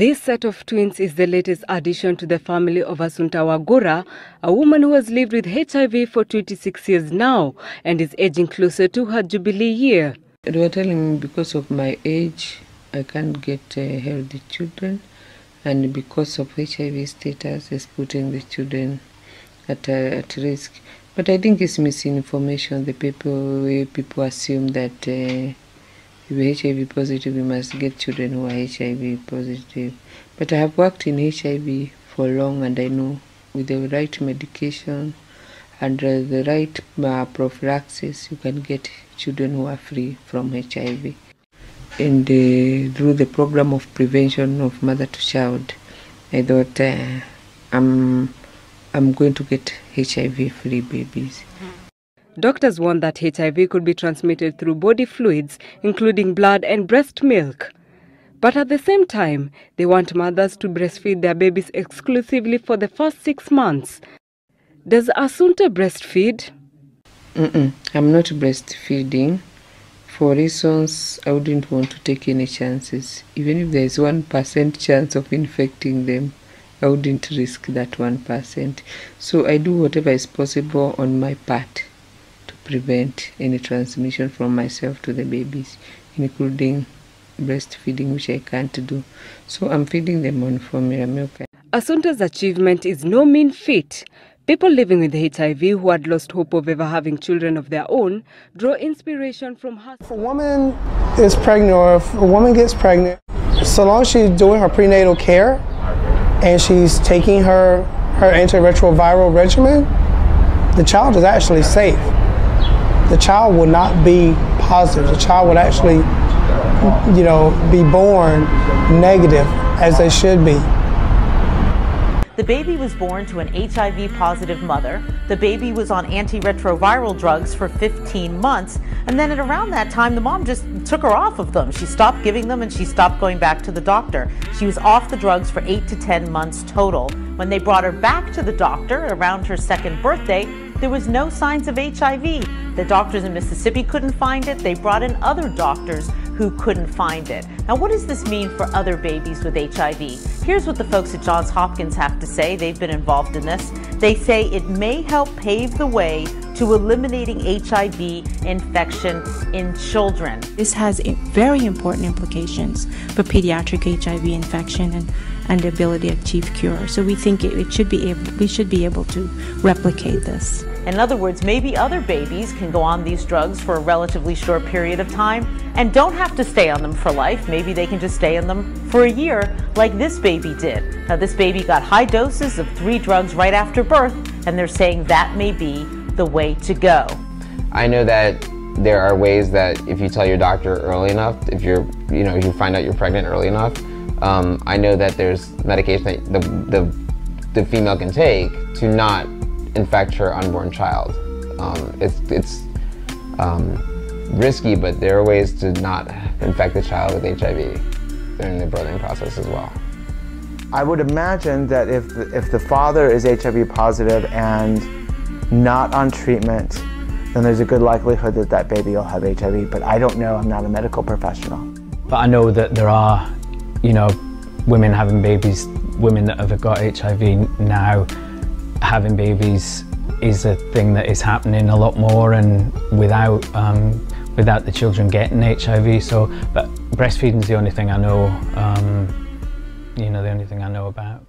This set of twins is the latest addition to the family of Asunta Wagura, a woman who has lived with HIV for 26 years now and is edging closer to her jubilee year. They were telling me because of my age, I can't get uh, healthy children, and because of HIV status, is putting the children at, uh, at risk. But I think it's misinformation. The people people assume that uh, if you're HIV positive, you must get children who are HIV positive. But I have worked in HIV for long, and I know with the right medication and the right uh, prophylaxis, you can get children who are free from HIV. And uh, through the program of prevention of mother to child, I thought uh, I'm I'm going to get HIV free babies. Doctors warn that HIV could be transmitted through body fluids, including blood and breast milk. But at the same time, they want mothers to breastfeed their babies exclusively for the first six months. Does Asunta breastfeed? Mm-mm, I'm not breastfeeding. For reasons, I wouldn't want to take any chances. Even if there's 1% chance of infecting them, I wouldn't risk that 1%. So I do whatever is possible on my part prevent any transmission from myself to the babies, including breastfeeding, which I can't do. So I'm feeding them on formula milk. Asunta's achievement is no mean feat. People living with HIV who had lost hope of ever having children of their own draw inspiration from her. If a woman is pregnant or if a woman gets pregnant, so long as she's doing her prenatal care and she's taking her, her antiretroviral regimen, the child is actually safe. The child will not be positive. The child would actually, you know, be born negative as they should be. The baby was born to an HIV positive mother. The baby was on antiretroviral drugs for 15 months. And then at around that time, the mom just took her off of them. She stopped giving them and she stopped going back to the doctor. She was off the drugs for 8 to 10 months total. When they brought her back to the doctor around her second birthday, there was no signs of HIV. The doctors in Mississippi couldn't find it. They brought in other doctors who couldn't find it. Now, what does this mean for other babies with HIV? Here's what the folks at Johns Hopkins have to say. They've been involved in this. They say it may help pave the way to eliminating HIV infection in children. This has very important implications for pediatric HIV infection and, and the ability to achieve cure. So we think it, it should be able, we should be able to replicate this. In other words, maybe other babies can go on these drugs for a relatively short period of time and don't have to stay on them for life. Maybe they can just stay on them for a year, like this baby did. Now, this baby got high doses of three drugs right after birth, and they're saying that may be the way to go. I know that there are ways that if you tell your doctor early enough, if you're, you know, you find out you're pregnant early enough, um, I know that there's medication that the, the, the female can take to not infect her unborn child. Um, it's it's um, risky, but there are ways to not infect the child with HIV during the birthing process as well. I would imagine that if the, if the father is HIV positive and not on treatment, then there's a good likelihood that that baby will have HIV. But I don't know. I'm not a medical professional. But I know that there are, you know, women having babies, women that have got HIV now having babies is a thing that is happening a lot more and without um, without the children getting HIV so but breastfeeding is the only thing I know um, you know the only thing I know about